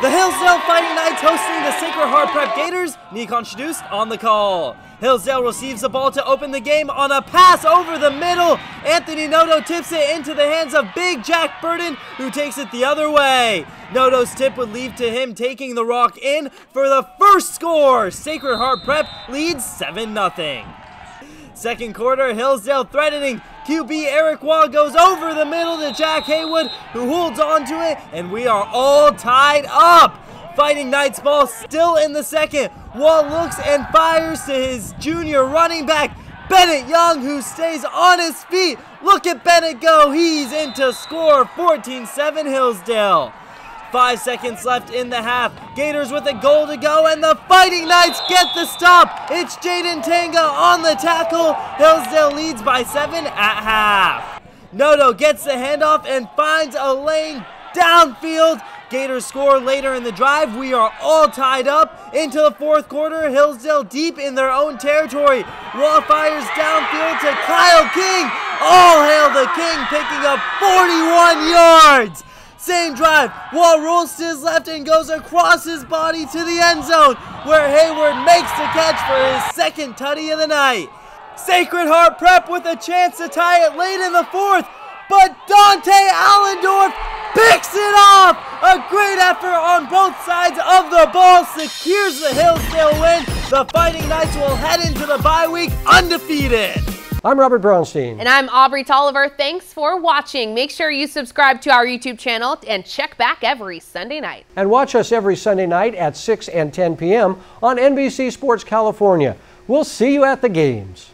The Hillsdale Fighting Knights hosting the Sacred Heart Prep Gators. Neekon Shahdoost on the call. Hillsdale receives the ball to open the game on a pass over the middle. Anthony Noto tips it into the hands of Big Jack Barton, who takes it the other way. Noto's tip would lead to him taking the rock in for the first score. Sacred Heart Prep leads 7 0. Second quarter, Hillsdale threatening. QB Erick Waugh goes over the middle to Jack Haywood, who holds on to it, and we are all tied up. Fighting Knights ball still in the second. Waugh looks and fires to his junior running back, Bennett Young, who stays on his feet. Look at Bennett go. He's in to score 14 7 Hillsdale. Five seconds left in the half. Gators with a goal to go, and the Fighting Knights get the stop. It's Jayden Tanega on the tackle. Hillsdale leads by seven at half. Noto gets the handoff and finds a lane downfield. Gators score later in the drive. We are all tied up into the fourth quarter. Hillsdale deep in their own territory. Waugh fires downfield to Kyle King. All hail the King, picking up 41 yards. Same drive. Waugh rolls to his left and goes across his body to the end zone, where Haywood makes the catch for his second tuddy of the night. Sacred Heart Prep with a chance to tie it late in the fourth, but Dante Allendorf picks it off. A great effort on both sides of the ball secures the Hillsdale win. The Fighting Knights will head into the bye week undefeated. I'm Robert Braunstein. And I'm Aubrey Tolliver. Thanks for watching. Make sure you subscribe to our YouTube channel and check back every Sunday night. And watch us every Sunday night at 6 and 10 p.m. on NBC Sports California. We'll see you at the games.